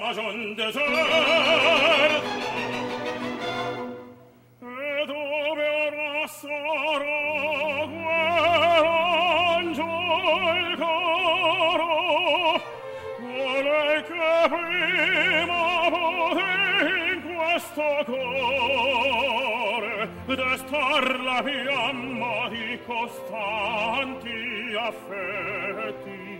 Amazon desert E dove ora sarò guerangio il coro Vuole che prima pote in questo cuore Destar la fiamma di costanti affetti.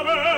amore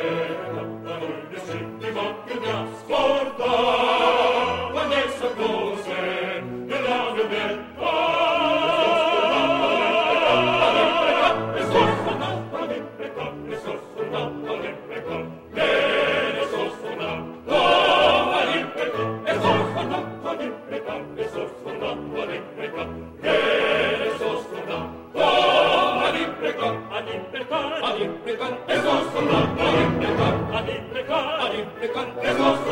Deus.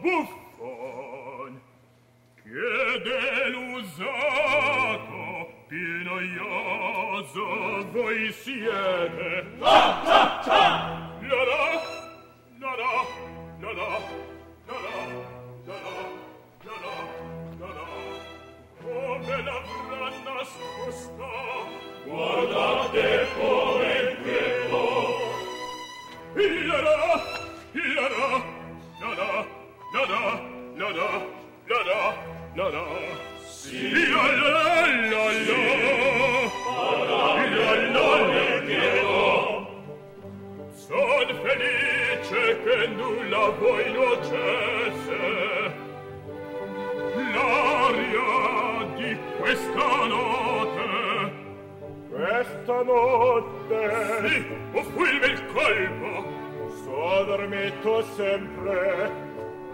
buffon che delusato pinoioso voi siete la la la la la la la la la la la la la la la come l'avran nascosta guardate come crepo il la la il la la la la No no no la la la la la. Si la la la la la. La la son felice che nulla voi nuocesse. L'aria di questa notte. Questa notte. Sì, o fu il bel colpo. So dormito sempre.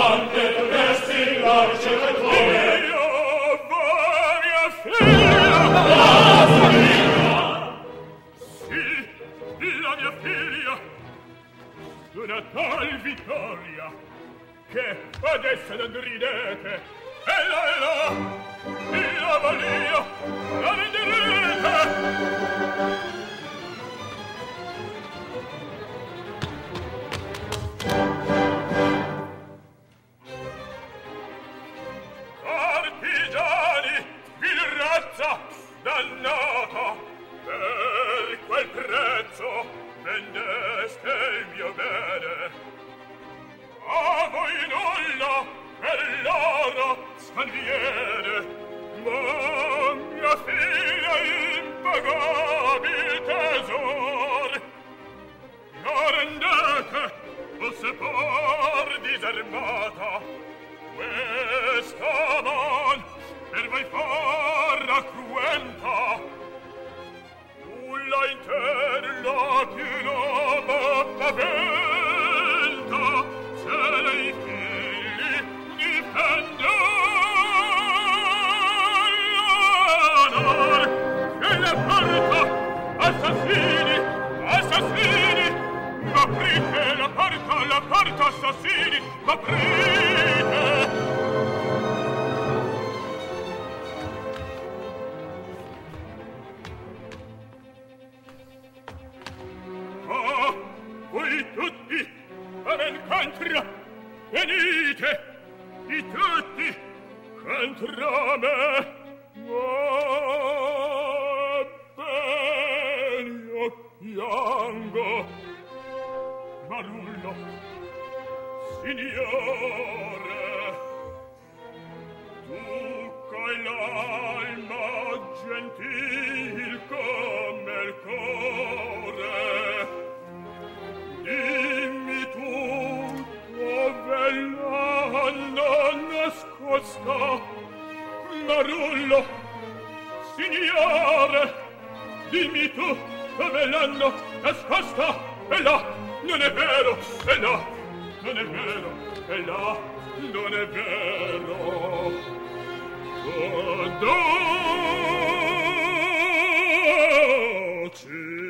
One day the best in resti large e là non è vero. Condoci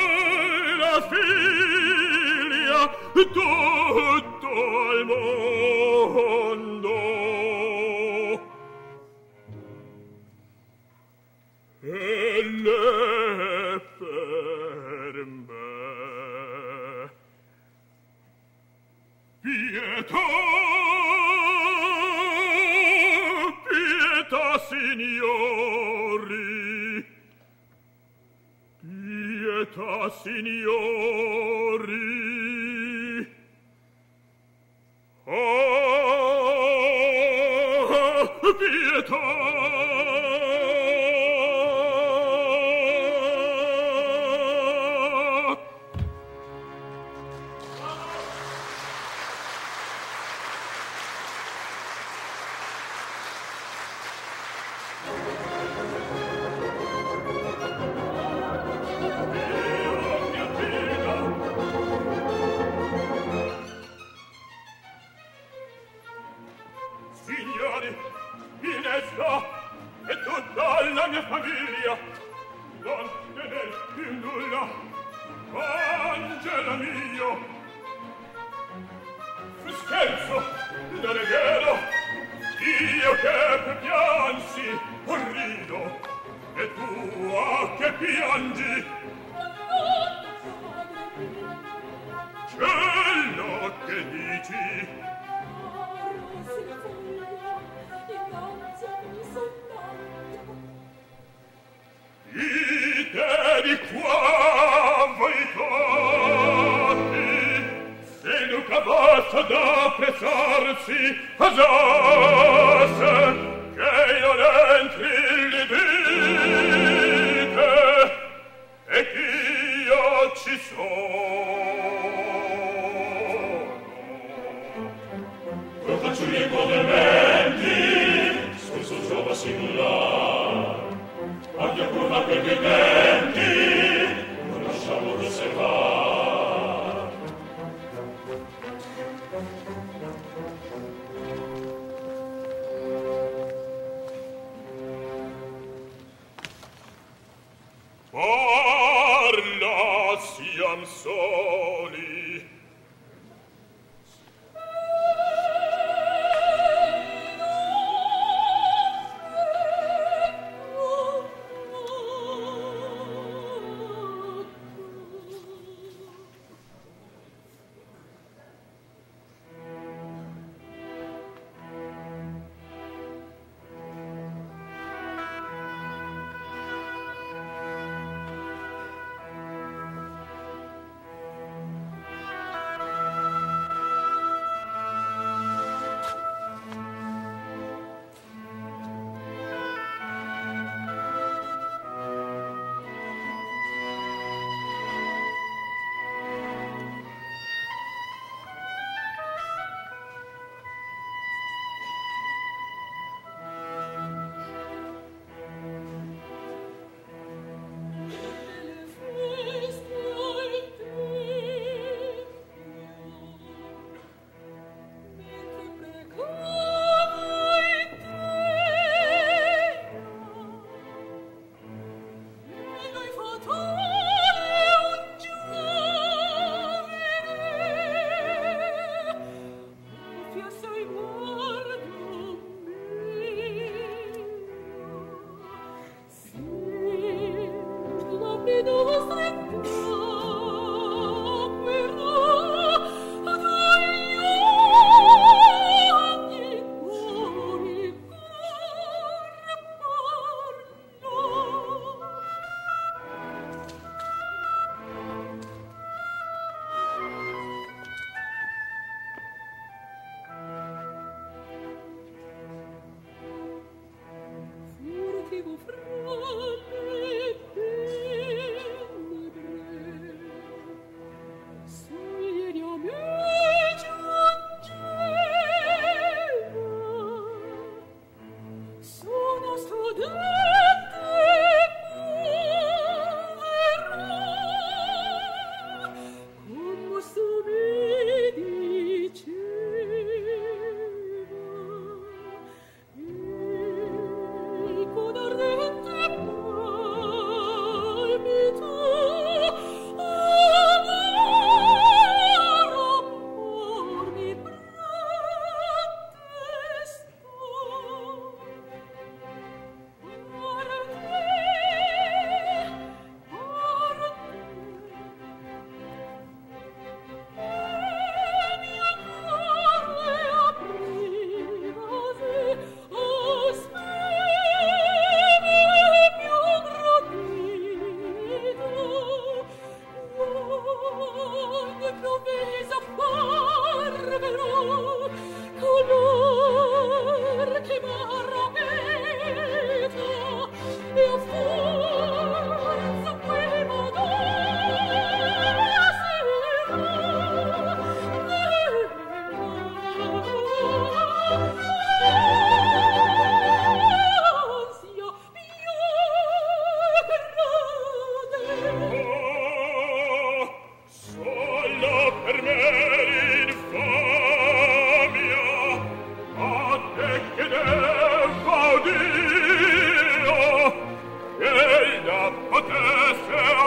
tutto al mondo. E le per me pietà pietà signori. Pietà signori. piangi am so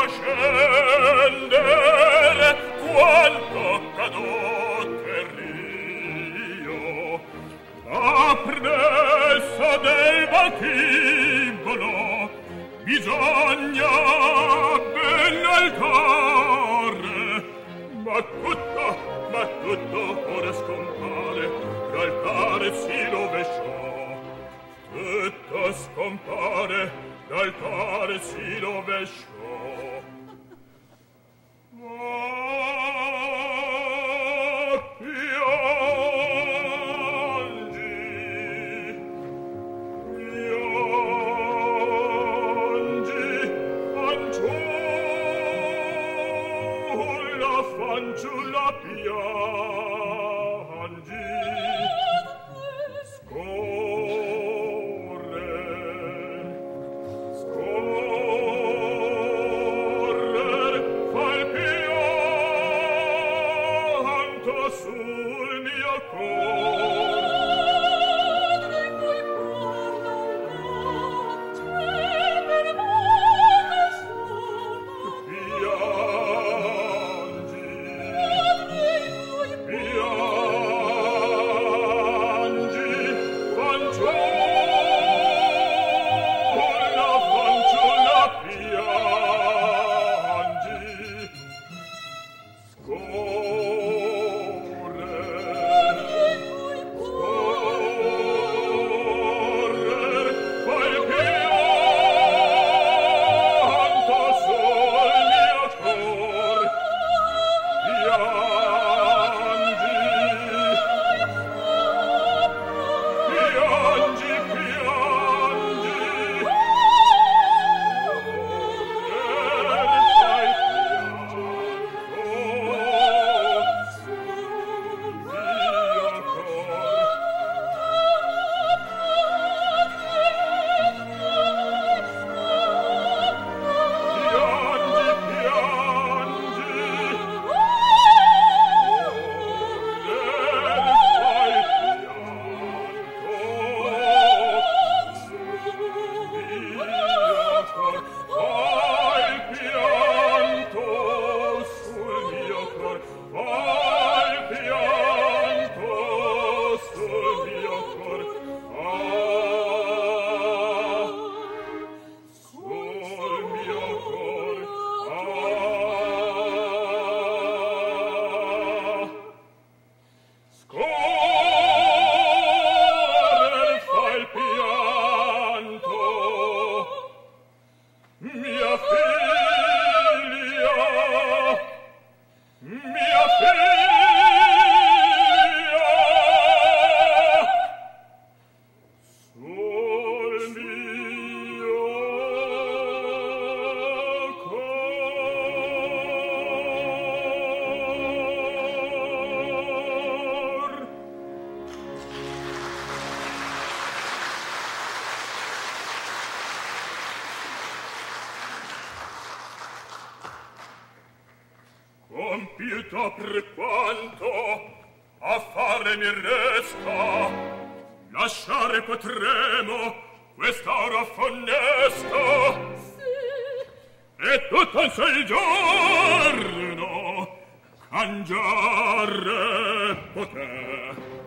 scendere qual tocca d'otterrio la pressa del batibolo bisogna ben altare. Ma tutto ora scompare l'altare si rovesciò tutto scompare l'altare si rovesciò Oh. Poter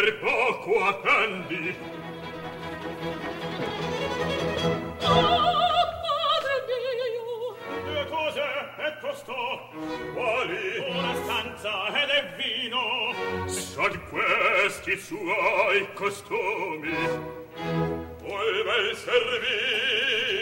per poco attendi oh padre mio. Due cose e costò quali? Una stanza ed è vino. Son questi suoi costumi. Volve bel servir.